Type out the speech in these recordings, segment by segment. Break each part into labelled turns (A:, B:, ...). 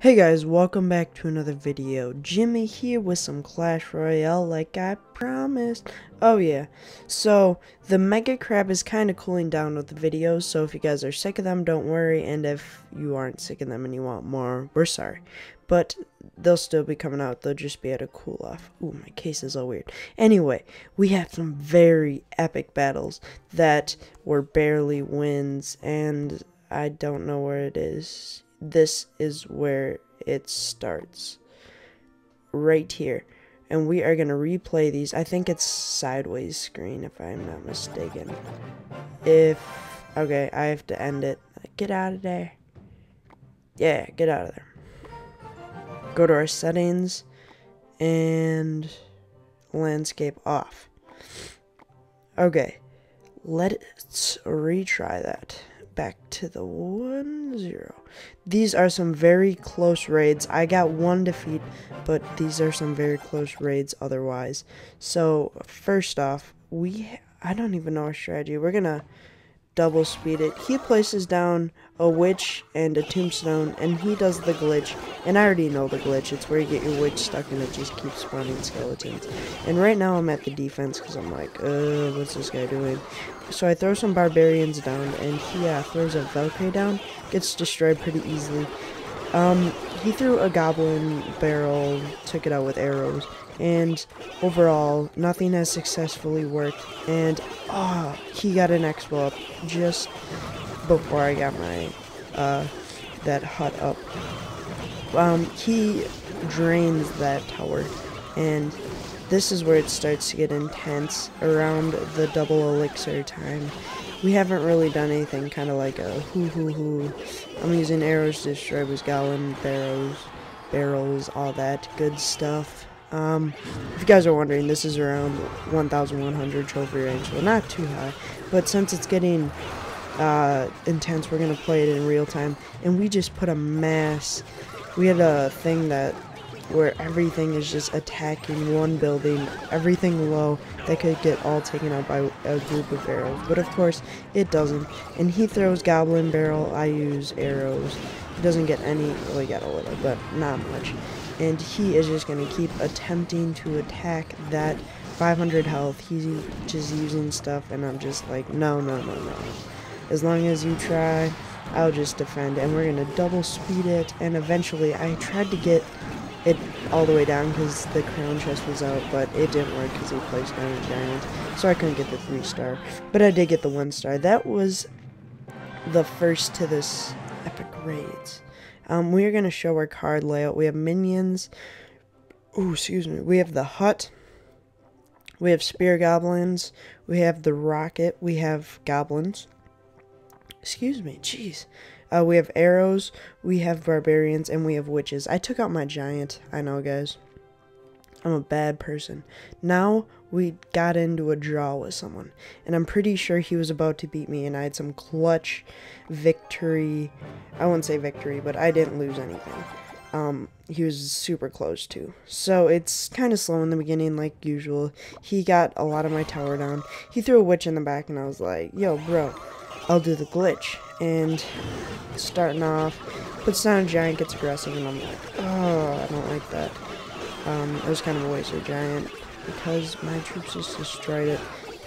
A: Hey guys, welcome back to another video. Jimmy here with some Clash Royale like I promised. Oh yeah, so the Mega Crab is kind of cooling down with the videos, so if you guys are sick of them, don't worry, and if you aren't sick of them and you want more, we're sorry. But they'll still be coming out, they'll just be at a cool off. Ooh, my case is all weird. Anyway, we have some very epic battles that were barely wins, and I don't know where it is this is where it starts. Right here. And we are going to replay these. I think it's sideways screen if I'm not mistaken. If... Okay, I have to end it. Get out of there. Yeah, get out of there. Go to our settings. And... Landscape off. Okay. Let's retry that back to the 1-0. These are some very close raids. I got one defeat, but these are some very close raids otherwise. So, first off, we... I don't even know our strategy. We're gonna double speed it. He places down a witch and a tombstone, and he does the glitch. And I already know the glitch. It's where you get your witch stuck and it just keeps spawning skeletons. And right now I'm at the defense because I'm like, uh, what's this guy doing? So I throw some barbarians down, and he uh, throws a Valkyrie down. Gets destroyed pretty easily. Um, he threw a goblin barrel, took it out with arrows, and overall, nothing has successfully worked. And ah, oh, he got an X-Bow up just before I got my uh, that hut up. Um, he drains that tower, and this is where it starts to get intense around the double elixir time. We haven't really done anything kind of like a hoo hoo hoo. I'm using arrows to destroy his goblin barrows, barrels, all that good stuff. Um, if you guys are wondering, this is around 1,100 trophy range, so not too high. But since it's getting uh, intense, we're to play it in real time. And we just put a mass. We had a thing that where everything is just attacking one building, everything low that could get all taken out by a group of arrows. But of course, it doesn't. And he throws goblin barrel, I use arrows. He doesn't get any, well, he got a little, but not much. And he is just to keep attempting to attack that 500 health. He's just using stuff, and I'm just like, no, no, no, no. As long as you try, I'll just defend. And we're going to double speed it, and eventually I tried to get it all the way down because the crown chest was out, but it didn't work because he placed down a giant, so I couldn't get the three star. But I did get the one star. That was the first to this epic raids. Um, we are going to show our card layout. We have minions. Oh, excuse me. We have the hut. We have spear goblins. We have the rocket. We have goblins. Excuse me. Jeez. Uh, we have arrows, we have barbarians, and we have witches. I took out my giant. I know, guys. I'm a bad person. Now we got into a draw with someone, and I'm pretty sure he was about to beat me, and I had some clutch victory. I wouldn't say victory, but I didn't lose anything. Um, he was super close too. So it's kind of slow in the beginning, like usual. He got a lot of my tower down. He threw a witch in the back, and I was like, yo, bro, I'll do the glitch and starting off, puts down a giant, gets aggressive, and I'm like, oh, I don't like that. Um, it was kind of a waste of giant because my troops just destroyed it.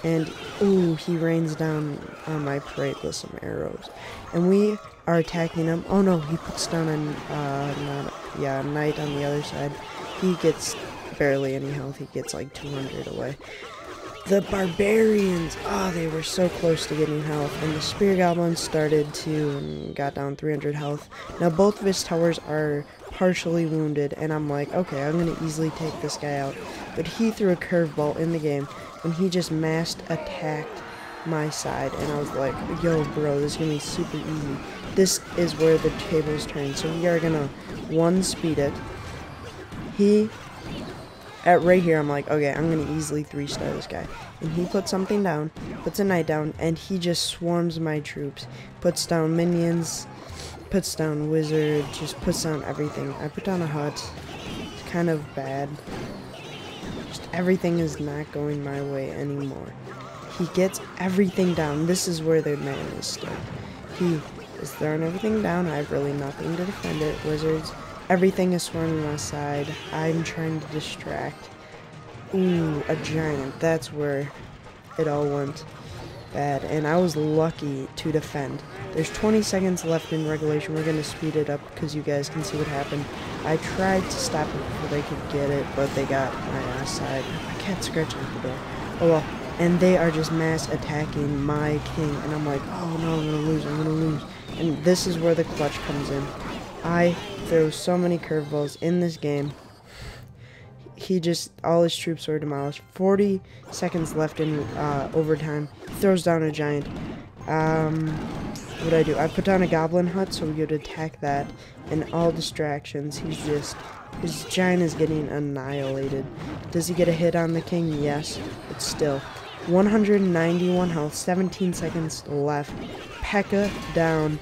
A: And, ooh, he rains down on my parade with some arrows. And we are attacking him. Oh no, he puts down a, uh, yeah, a knight on the other side. He gets barely any health. He gets like 200 away. The barbarians, ah, oh, they were so close to getting health, and the spear goblins started to and got down 300 health. Now both of his towers are partially wounded, and I'm like, okay, I'm gonna easily take this guy out. But he threw a curveball in the game, and he just massed attacked my side, and I was like, yo, bro, this is gonna be super easy. This is where the tables turn, so we are gonna one speed it. He at right here, I'm like, okay, I'm going to easily three-star this guy. And he puts something down, puts a knight down, and he just swarms my troops. Puts down minions, puts down wizard, just puts down everything. I put down a hut. It's kind of bad. Just everything is not going my way anymore. He gets everything down. This is where the man is stuck. He is throwing everything down. I have really nothing to defend it. Wizards Everything is swarming my side. I'm trying to distract. Ooh, a giant. That's where it all went bad. And I was lucky to defend. There's 20 seconds left in regulation. We're going to speed it up because you guys can see what happened. I tried to stop it before they could get it, but they got my ass side. I can't scratch at the door. Oh well. And they are just mass attacking my king. And I'm like, oh no, I'm going to lose. I'm going to lose. And this is where the clutch comes in. I throw so many curveballs in this game. He just, all his troops were demolished. 40 seconds left in uh, overtime. He throws down a giant. Um, what do I do? I put down a goblin hut so we could attack that. And all distractions. He's just, his giant is getting annihilated. Does he get a hit on the king? Yes, but still. 191 health, 17 seconds left. P.E.K.K.A. down.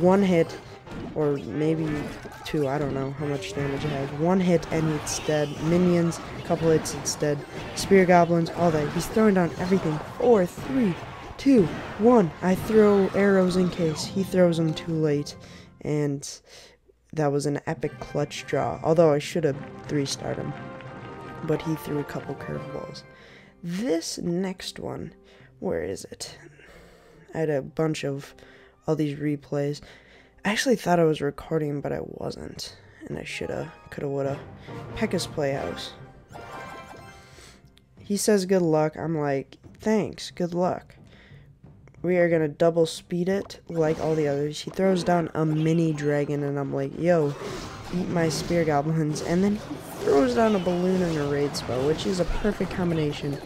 A: One hit, or maybe two, I don't know how much damage it has. One hit and it's dead. Minions, couple hits, it's dead. Spear goblins, all that. He's throwing down everything. Four, three, two, one. I throw arrows in case. He throws them too late. And that was an epic clutch draw. Although I should have three-starred him. But he threw a couple curveballs. This next one, where is it? I had a bunch of all these replays. I actually thought I was recording, but I wasn't. And I shoulda, coulda, woulda. Pekka's Playhouse. He says good luck. I'm like, thanks, good luck. We are gonna double speed it like all the others. He throws down a mini dragon, and I'm like, yo, eat my spear goblins. And then he throws down a balloon and a rage spell, which is a perfect combination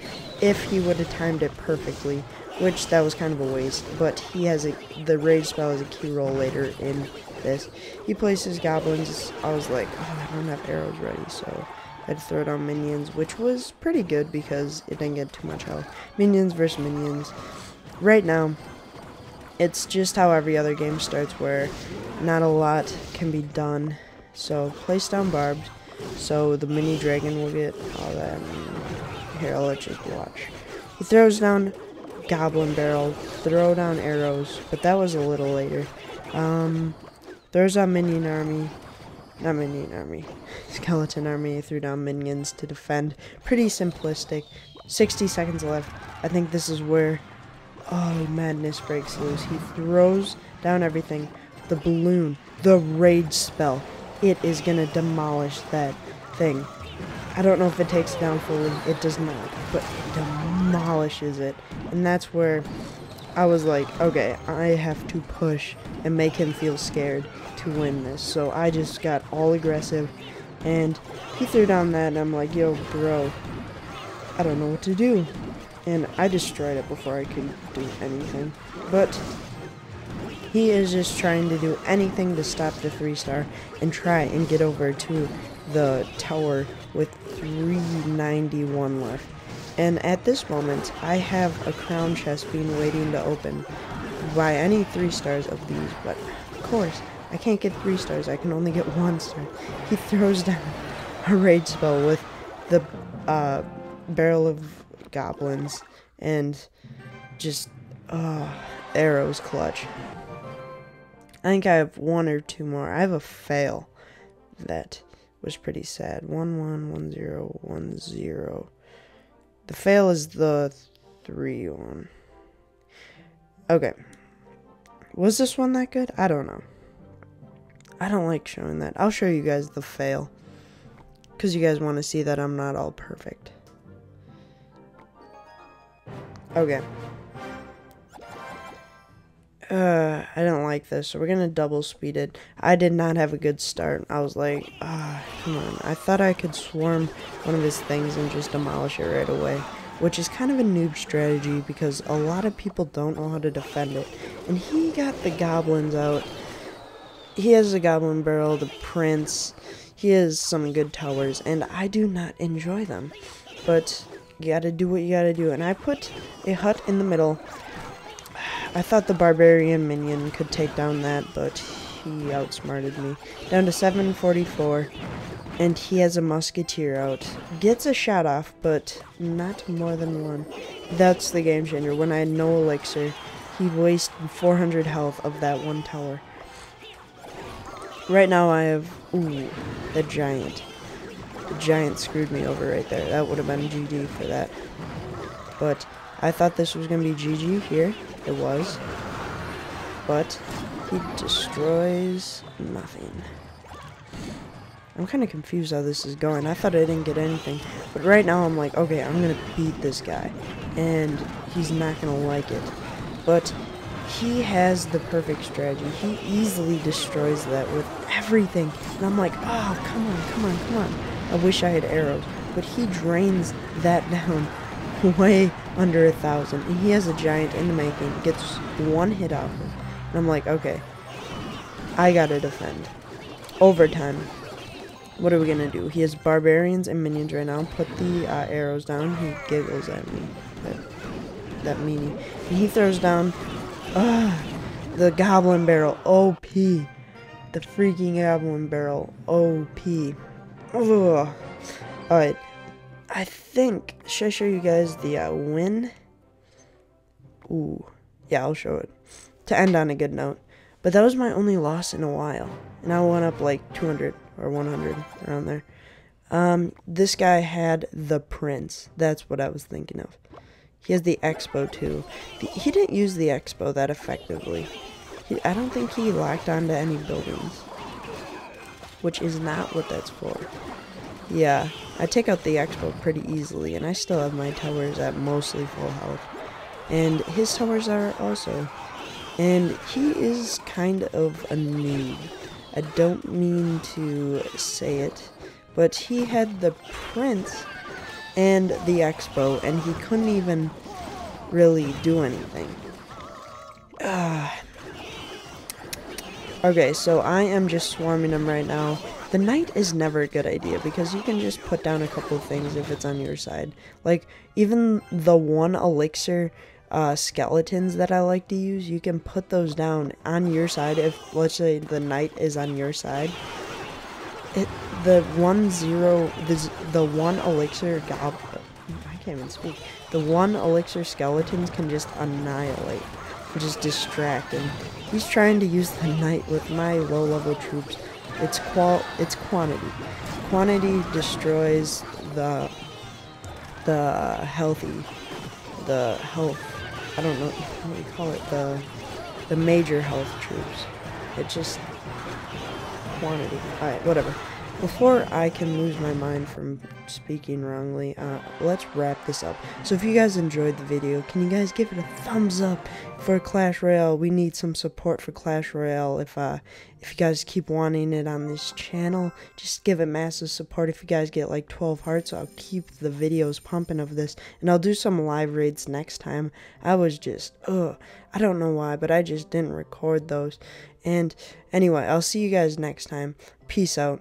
A: if he would have timed it perfectly which that was kind of a waste. But he has a the rage spell is a key role later in this. He places goblins. I was like, oh, I don't have arrows ready, so I had to throw down minions, which was pretty good because it didn't get too much health. Minions versus minions. Right now, it's just how every other game starts, where not a lot can be done. So place down barbed, so the mini dragon will get all that. Here, I'll let you watch. He throws down goblin barrel, throw down arrows, but that was a little later. Um, there's a minion army, not minion army, skeleton army, threw down minions to defend. Pretty simplistic. 60 seconds left. I think this is where, oh, madness breaks loose. He throws down everything. The balloon, the rage spell, it is gonna demolish that thing. I don't know if it takes it down fully. It does not, but it demolishes it. And that's where I was like, okay, I have to push and make him feel scared to win this. So I just got all aggressive, and he threw down that, and I'm like, yo, bro, I don't know what to do. And I destroyed it before I could do anything. But he is just trying to do anything to stop the three star and try and get over to the tower with 391 left. And at this moment, I have a crown chest being waiting to open by any three stars of these, but of course, I can't get three stars, I can only get one star. He throws down a rage spell with the uh, barrel of goblins and just uh, arrows clutch. I think I have one or two more. I have a fail that was pretty sad. One one one zero one zero. The fail is the three one. Okay. Was this one that good? I don't know. I don't like showing that. I'll show you guys the fail. Because you guys want to see that I'm not all perfect. Okay uh, I don't like this, so we're gonna double speed it. I did not have a good start. I was like, ah, oh, come on. I thought I could swarm one of his things and just demolish it right away, which is kind of a noob strategy because a lot of people don't know how to defend it. And he got the goblins out. He has the goblin barrel, the prince. He has some good towers, and I do not enjoy them. But you gotta do what you gotta do. And I put a hut in the middle I thought the barbarian minion could take down that, but he outsmarted me. Down to 744, and he has a musketeer out. Gets a shot off, but not more than one. That's the game changer. When I had no elixir, he wasted 400 health of that one tower. right now I have, ooh, the giant. The giant screwed me over right there. That would have been GG for that. But I thought this was going to be GG here. It was. But he destroys nothing. I'm kind of confused how this is going. I thought I didn't get anything. But right now I'm like, okay, I'm going to beat this guy. And he's not going to like it. But he has the perfect strategy. He easily destroys that with everything. And I'm like, oh, come on, come on, come on. I wish I had arrows. But he drains that down way under a thousand. And he has a giant in the making. Gets one hit off him. And I'm like, okay, I gotta defend. Overtime. What are we gonna do? He has barbarians and minions right now. Put the uh, arrows down. He giggles at me. That, that meanie. And he throws down uh, the goblin barrel. OP. The freaking goblin barrel. OP. Alright. I think. Should I show you guys the uh, win? Ooh. Yeah, I'll show it. To end on a good note. But that was my only loss in a while. And I went up like 200 or 100 around there. Um, this guy had the prince. That's what I was thinking of. He has the X-Bow too. The, he didn't use the X-Bow that effectively. He, I don't think he locked onto any buildings. Which is not what that's for. Yeah, I take out the X-Bow pretty easily, and I still have my towers at mostly full health. And his towers are also. And he is kind of a noob. I don't mean to say it, but he had the prince and the X-Bow, and he couldn't even really do anything. Uh, okay, so I am just swarming him right now. The knight is never a good idea because you can just put down a couple of things if it's on your side. Like, even the one elixir uh, skeletons that I like to use, you can put those down on your side if, let's say, the knight is on your side. It, the one zero, the, the one elixir gob, I can't even speak. The one elixir skeletons can just annihilate, which is distracting. He's trying to use the knight with my low level troops. It's qual, it's quantity. Quantity destroys the, the healthy, the health I don't know what you call it, the the major health troops. It just quantity. Alright, whatever. Before I can lose my mind from speaking wrongly, uh, let's wrap this up. So if you guys enjoyed the video, can you guys give it a thumbs up for Clash Royale? We need some support for Clash Royale. If uh, if you guys keep wanting it on this channel, just give it massive support. If you guys get like 12 hearts, I'll keep the videos pumping of this, and I'll do some live raids next time. I was just, ugh, I don't know why, but I just didn't record those. And anyway, I'll see you guys next time. Peace out.